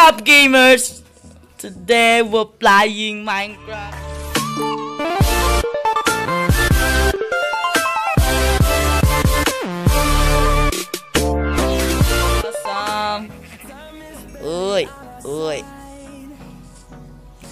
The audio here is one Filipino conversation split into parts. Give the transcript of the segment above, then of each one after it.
up, gamers? Today we're playing Minecraft. Awesome. Uy, uy.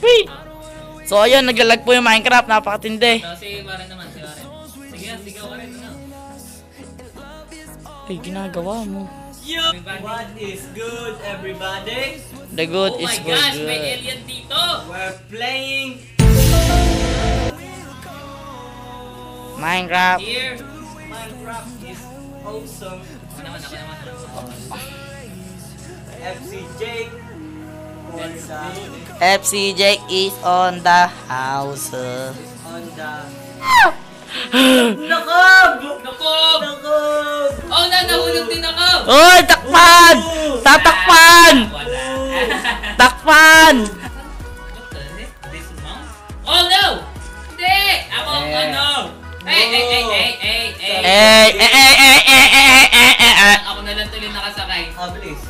Wait. So ayun, naglalag po yung Minecraft, napakatindi. So, si Maren naman, si Maren. Sige, sigaw ka rin. Ay, ginagawa mo. Everybody. What is good, everybody? The good Oh is my good. gosh, may alien dito! We're playing Minecraft. Here! Minecraft is awesome. Ako naman, ako naman. FCJ for the FC Jake is on the house. on the Nakob! Nakob! Nakob! Oh, na, nahulog din ako! Uy, takpan! Tatakpan! Wala. Takpan! What the heck? This mouse? Oh no! Hindi! Ako ang Eh. ano! Hey, hey, hey, hey, hey, hey! Eh, eh, eh, eh, eh, eh, eh, eh, eh. Ako na lang tuloy nakasakay. Ah, bilis.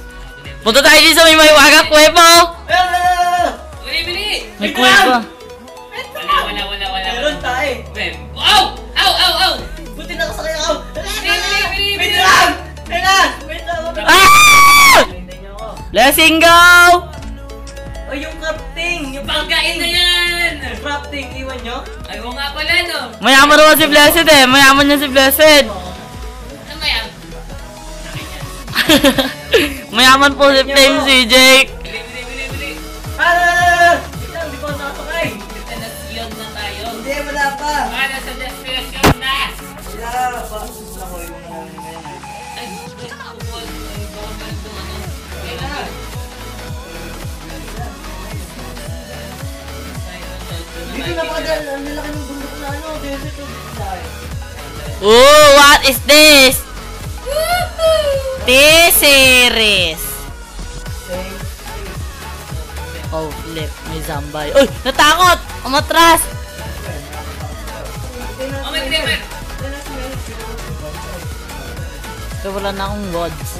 Punta tayo dito sa may mahiwagang kuwebo! Bili, bili! May kuwebo. Blessing go! Oh, yung crafting! Yung Pangkain na yan! crafting, iwan nyo? Ay, oo nga pala, no? Mayaman naman si Blessed eh. Mayaman niya si Blessed. Ano ba yan? Akin yan. Mayaman po si Flame si Jake. Bili, bili, bili, bili. Ah! Wait lang, di ko nakasakay. Destinasyon na tayo. Hindi, wala pa. Ah, nasa destinasyon na! Wala pa. Dito na pa dyan. Ang lalaki ng bundok na ano. Dito to. Tayo. Ooh, what is this? T-Series. Oh, flip. May zambay. Uy, natakot! Umatras! Oh, may creeper! Pero wala na akong woods.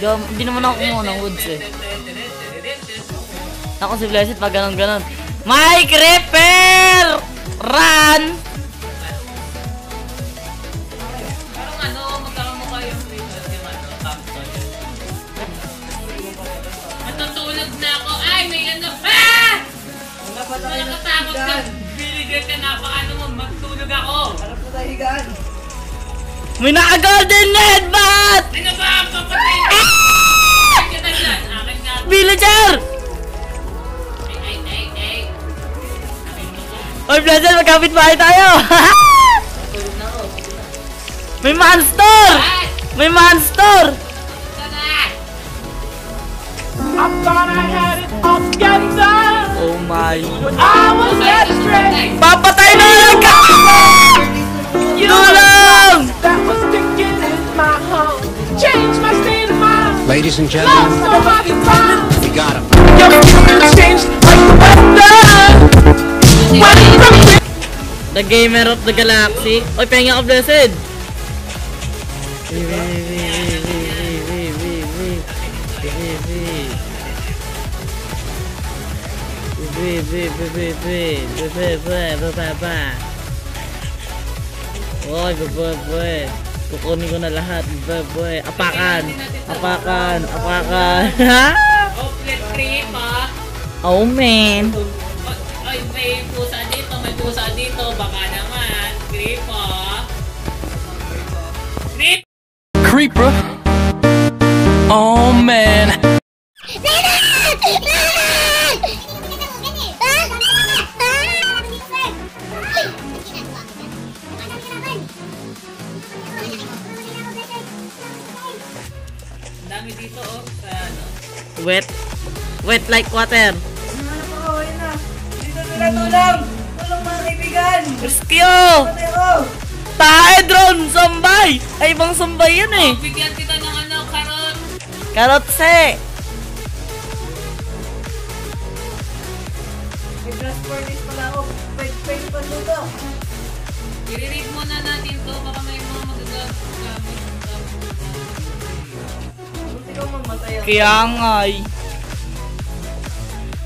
Di, di naman ako kumuha ng woods eh. Ako si Blessed pag ganon My creeper! Run! Parang ano, magkakamukha yung creeper yung ano. Matutulog na ako. Ay, may ano. Ah! Wala pa tayo Wala katakot ka. Biligan ka na. Paano mo magtulog ako? Harap na tayo higaan. May naka-golden headbutt! Ano ba? Papatay ka! Ay, ka na dyan. Akin nga. Villager! Oy, Blessed, magkapit bahay tayo! May monster! Ay! May monster! I thought I had it all together. Oh my... I was desperate. Papatay na lang ka! Tulong! That was sticking in my home. Changed my state of mind. Ladies and gentlemen, we got him. Your feelings changed like the weather. The gamer of the galaxy. Oy, pahinga ka, Blessed! Oy, baboy. Kukunin ko na lahat, baboy. Apakan! Apakan! Apakan! Ha? oh, man! Ay, may Creeper. Oh man. Ang dami dito, oh. Sa ano. Wet. Wet like water. Ano pa ako? Ayun na. Dito nila tulong. Tulong mga kaibigan. Rescue! Patay. Tae drone! Sambay! Ay, ibang sambay yan eh. Bigyan kita ng ano, karot. Karotse! May blast furnace pala ako. Pwede pwede pa luto. I-read muna natin to. Baka may mga magagamit. Buti ikaw mamatay ako. Kaya nga eh.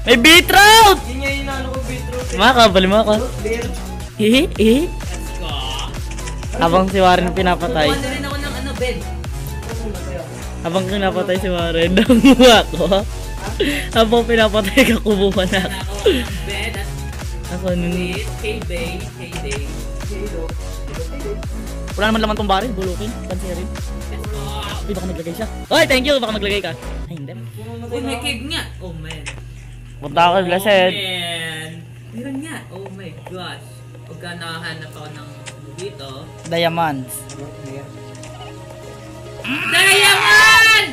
May beetroot! Yun yung ano ko beetroot. eh. Maka, bali maka. Beer. Eh, eh. Habang si Warren pinapatay. Kukuha na rin ako ng ano, bed. Habang pinapatay si Warren, namuha ko. Habang pinapatay ka, kumuha na ako. bed at Ako nun. Heyday, Heyday. Wala naman laman tong baril, bulukin. Pansirin. Uy, baka maglagay siya. Oy, thank you, baka maglagay ka. Ay, hindi. Uy, may cave nga. Oh, man. Punta ako, Oh, blessed. man. Meron nga. Oh, my gosh. Pagka nakahanap ako ng dito. Diamonds. Diamond!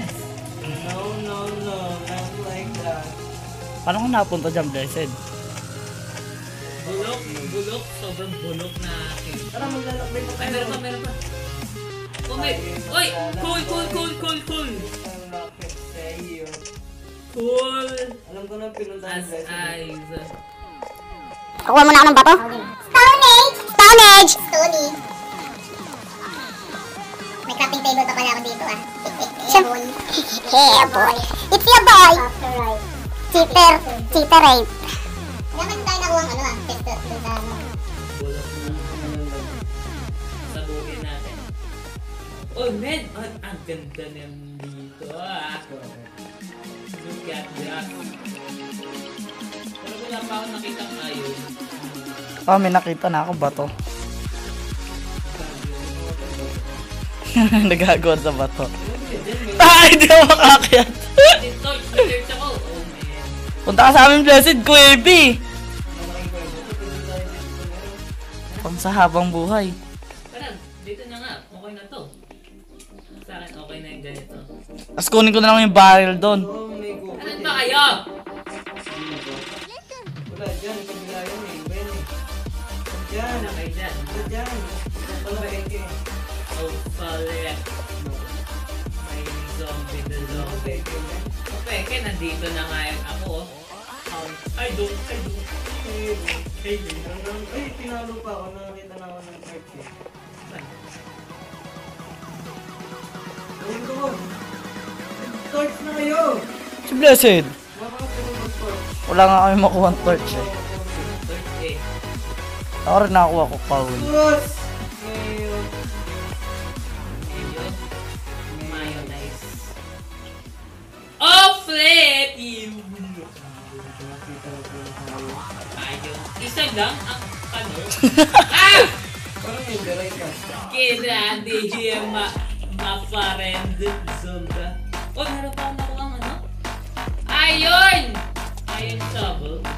No, no, no. Not like that. Paano ko napunta dyan, blessed? Bulok, bulok, sobrang bulok na cave. Tara, maglalakbay pa Ay, tayo. meron pa, meron pa. Oh, may... Oy! Cool, cool, cool, cool, cool! Cool Alam ko na pinuntahan as eyes. Kukuha muna ako ng bato. Stone Age! Stone Age! Stone Age. May crafting table pa pala ako dito ah. Hey boy. Hey boy. It's your boy. Cheater. Cheater rape. Dapat tayo nakuha ang ano ah. Pesto. Sa ano. Sabuhin natin. Oh, man! Ang, ang ganda naman dito, ah. Look at that. Pero wala pa ako nakita ngayon. Oh, may nakita na ako bato. Nagagawad sa bato. Ay, di ako makakyat. Dito, search ako. Man. Punta ka sa amin, blessed, Kuebi. Pang sa habang buhay. Tara, dito na nga. Okay na to. Sa akin, okay na yung ganito. Tapos kunin ko na lang yung barrel doon. Oh. Ano ba kayo? Dyan. Ano kayo dyan? Wala dyan. Wala peke. Oh, palit. May zombie na Wala zombie. peke. man. Peke, nandito na nga yung ako. Um, I don't, I hey, hanggang- Ay, pinalo pa ako. Nakakita na ako ng card eh. Ayun ko. Torch na kayo! Si Blessed. Wala nga kami makuha ng torch eh. Third eh. Ako rin nakakuha ko paul. Sus! Ngayon. Medyo mayonnaise. Oh, flip! You! Ayun. Isa lang ang ano? ah! Parang yun, diray ka. Kaya di ma ma-friend Zunda. Oh, meron pa ako ang ano? Ayun! Ayun shovel.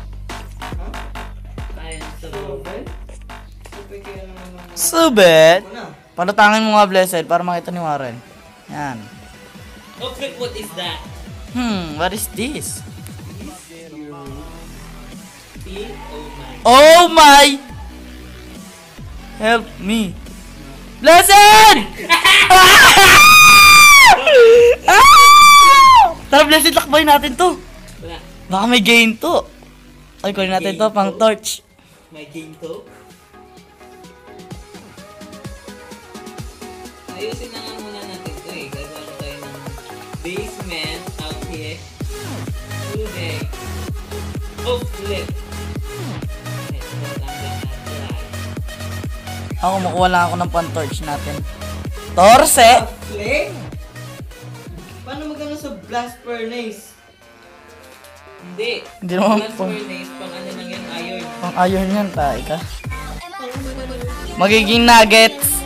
Subet. Palutangin mo nga, Blessed, para makita ni Warren. Yan. Flip, what is that? Hmm, what is this? Oh my. Help me. Blessed! Ah! Tara, Blessed, lakbay natin to. Baka may gain to. Ay, kunin natin to pang torch. May game to. Ayusin na nga muna natin to eh. Gagawa tayo ng basement out here. Today. Oh, flip. Ako, makuha lang ako ng pang torch natin. Torse! Flame? Paano magano sa blast furnace? Hindi. Hindi naman Blast po. furnace, pang ano lang yan, iron. Pang iron yan, tayo ka. Magiging nuggets.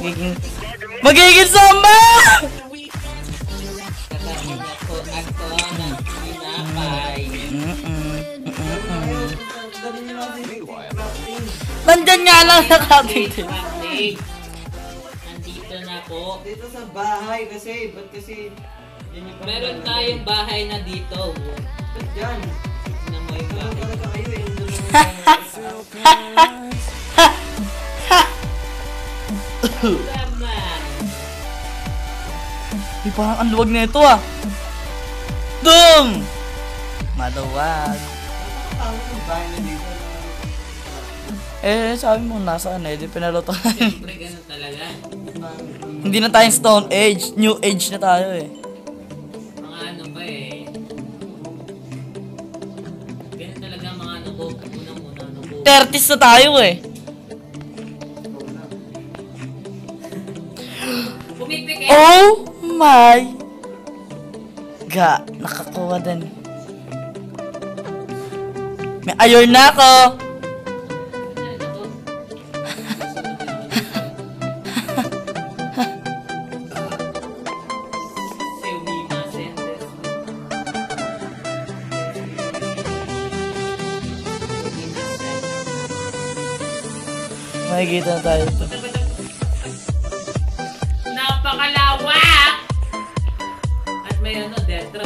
Magiging... Magiging crafting. Nandyan nga lang nakating. Crafting. Nandito na po. Dito sa bahay kasi, ba't kasi yun yung Meron tayong bahay na dito. Dyan? Na may Ano bahay. talaga kayo eh? Hindi naman Tama. Ay, parang ang luwag na ito ah. Doom! Maluwag. Eh, sabi mo, nasa ano eh, di pinaloto na Siyempre, ganun talaga. Hindi na tayong Stone Age, New Age na tayo eh. Mga ano ba eh. Ganun talaga mga ano ko, unang-una ano ko. 30s na tayo eh. Pumipik eh. Oh! My Ga, nakakuha din. May ayor na ako. Sumimasen desu. Makikita na tayo. Napakalawak!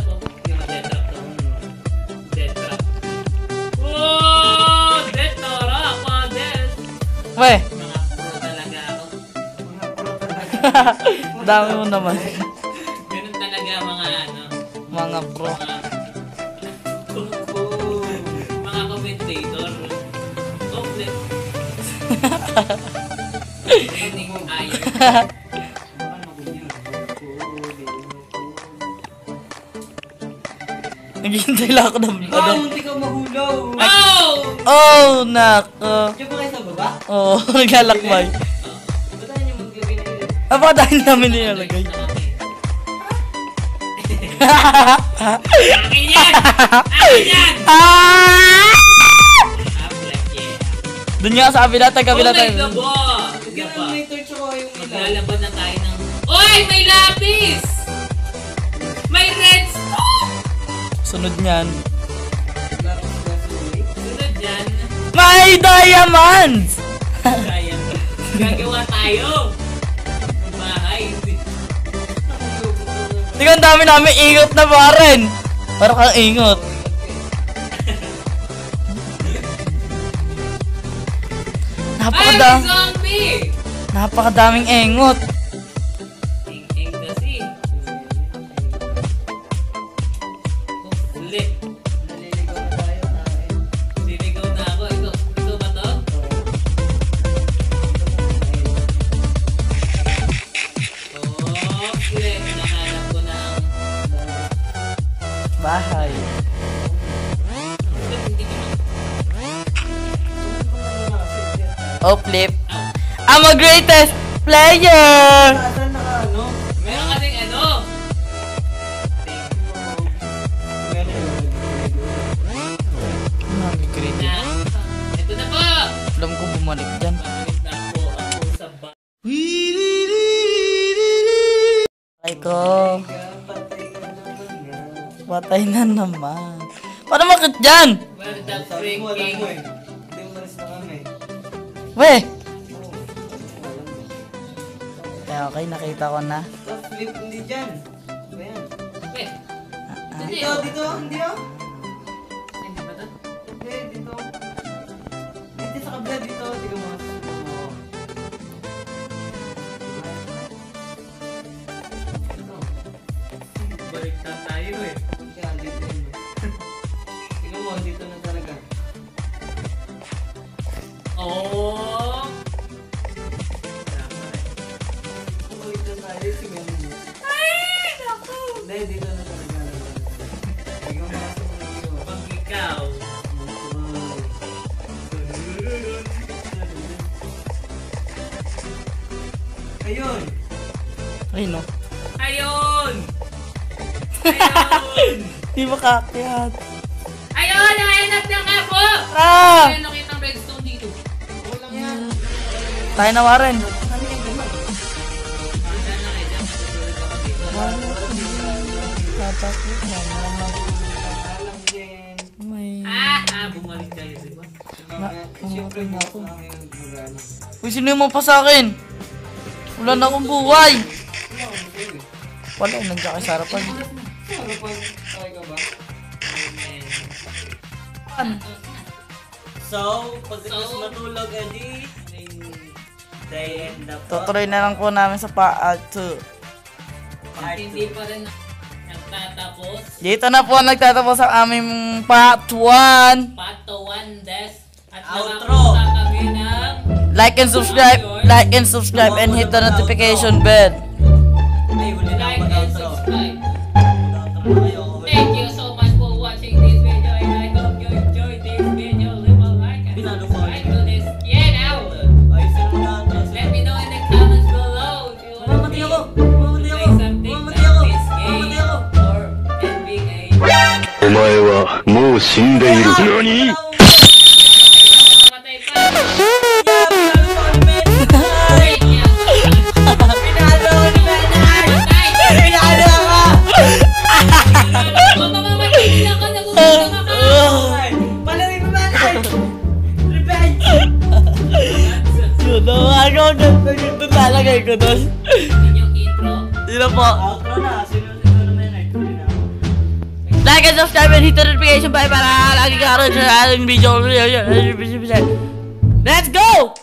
Trap oh. Yung death trap to. Death trap. Oh! Death! Ako, death! Weh, Mga pro talaga ako. dami mo naman. Ganun talaga mga ano. Mga pro. Mga... mga commentator. Complete. Training iron. Naghihintay lang ako ng Oh, ano. munti ka mahulaw. Oh! Oh, nako. Diyan ba kayo sa baba? Oo, oh, naglalakbay. Ba't tayo niyo maggabi na yun? Ah, baka dahil namin nilalagay. Akin yan! Akin yan! ah! Ah, black yeah. Doon nga sa kabila, tayo kabila Oh my tayo. God, boy! Sige Ganun pa. may torch ako yung ilaw. Maglalaban na tayo ng... Oy! May lapis! Sunod niyan. Sunod dyan. May diamonds! Kaya. Gagawa tayo. Bahay. Tingnan dami namin ingot na baren. Parang kang ingot. Ay, Napakada may zombie! napakadaming engot. Oh, flip. I'm a greatest player! Meron kasing ano? Mami, great. Na, ito na po! Alam ko bumalik dyan. Na ako sa ba... Ay ko. Patay ka na naman. Paano makit dyan? Where the freaking... Weh! Kaya okay, nakita ko na. Flip, hindi dyan. Ba yan? Hindi. Dito, dito, hindi oh. Ayun! Ay no. ayun! Ayun! Di makakyat. Ayun! Nahanap na nga po! Ah! Ayun, nakita ang redstone dito. Walang yan. Tayo na Warren. Na na. Ah! Ah! Bumalik kayo, di ba? Siyempre na mo ako. Uy, sino yung pa sa akin? Wala na akong buhay. Wala, nandiyan kay sa harapan. Ano pa? Okay ka ba? So, pagkatapos So- matulog, edi, day end up. Tutuloy na lang po namin sa part 2. At hindi pa rin nagtatapos. Dito na po nagtatapos ang aming part 1. Pato 1 des. At Outro. kami ng... Like and subscribe, like and subscribe and hit the notification bell. Thank you so much for watching this video and I hope you this video. Leave a like and this. Let me know in the comments below Let's go!